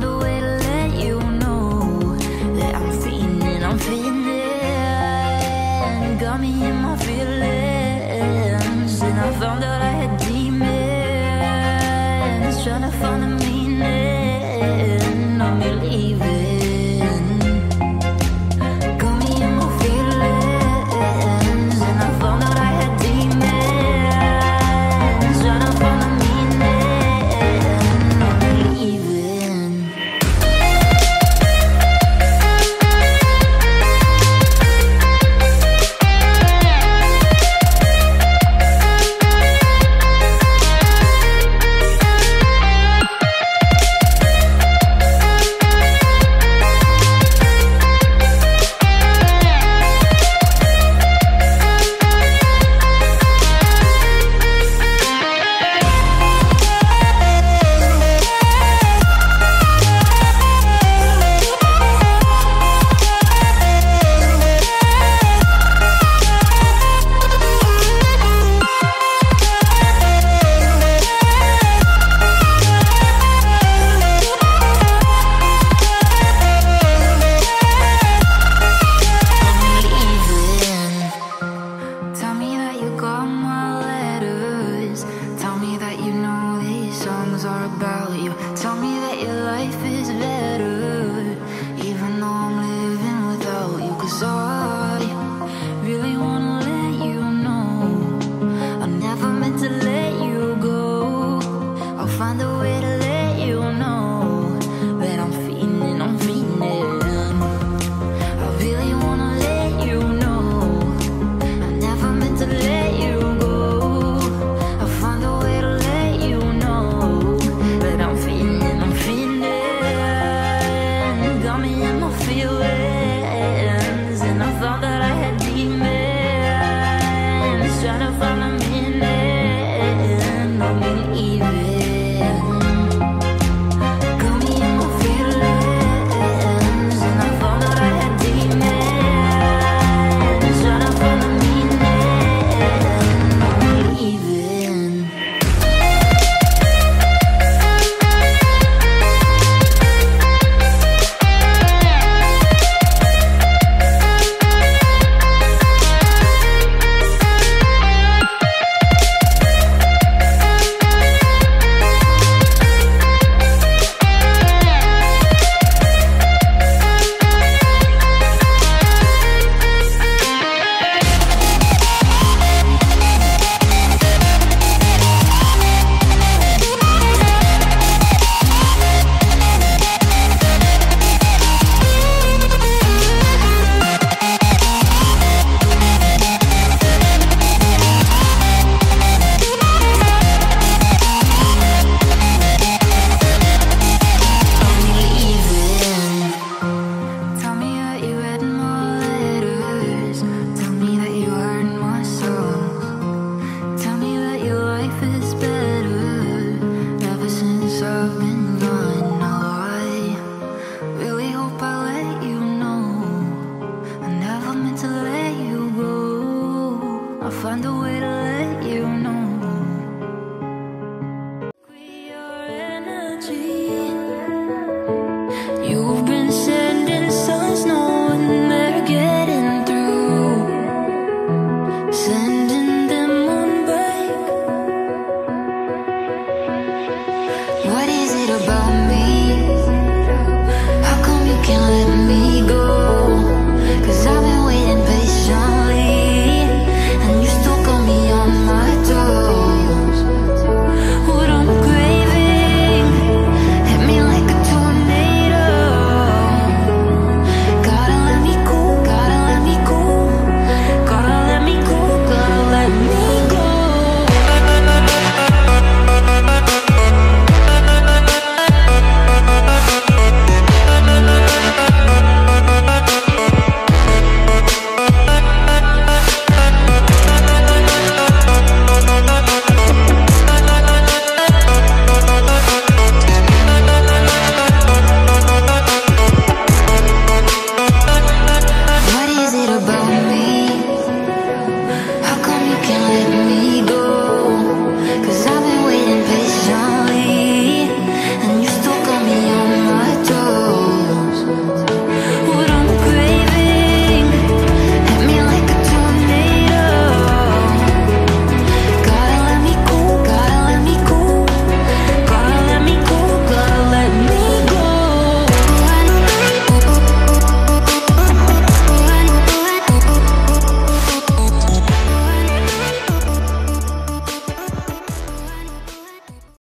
found way to let you know that I'm feeling, I'm feeling. Got me in my feelings, and I found out I had demons. Trying to find a is better,